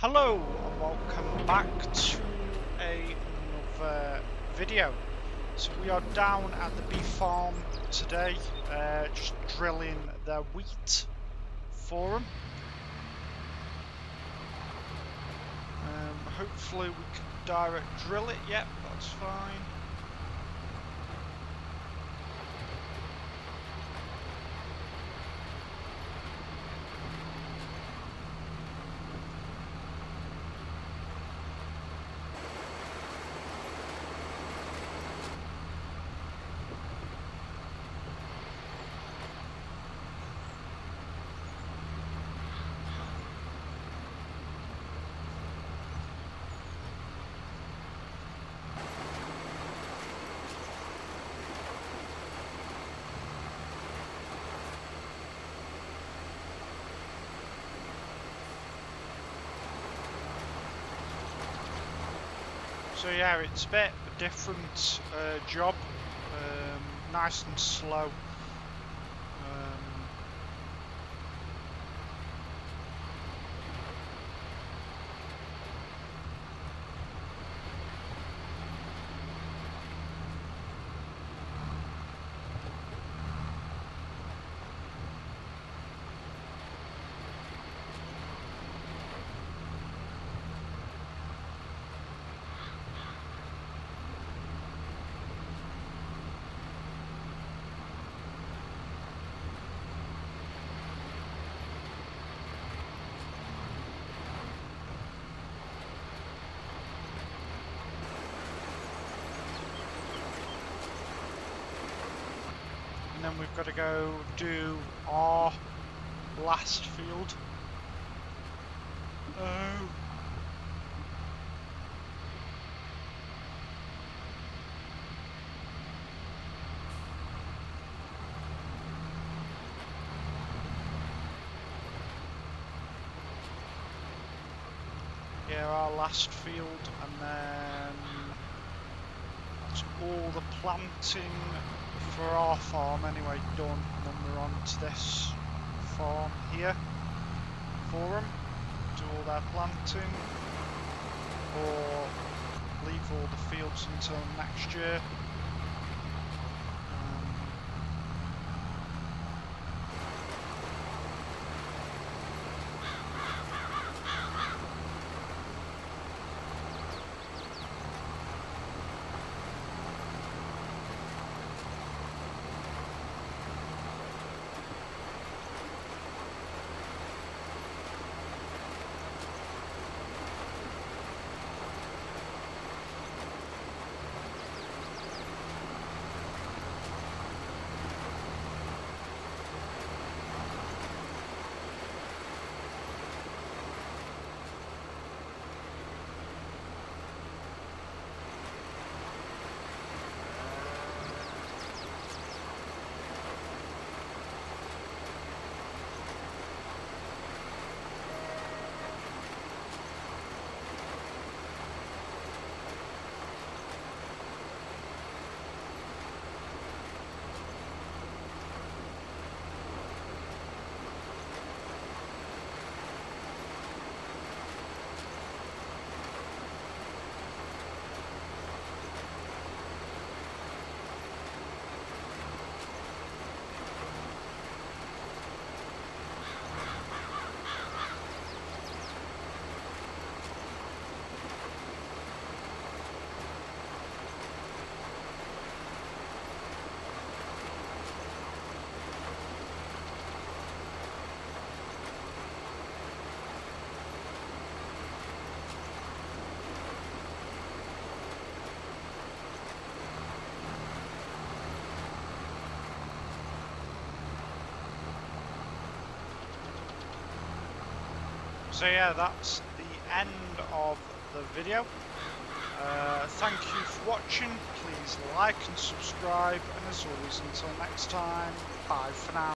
Hello and welcome back to another video. So we are down at the bee farm today, uh, just drilling their wheat for them. Um, hopefully we can direct drill it, yep, that's fine. So yeah, it's a bit a different uh, job, um, nice and slow. Um, and then we've got to go do our last field. Oh. Yeah, our last field, and then all the planting for our farm anyway done. And then we're on to this farm here for them, do all their planting, or leave all the fields until next year. So yeah, that's the end of the video. Uh, thank you for watching. Please like and subscribe. And as always, until next time, bye for now.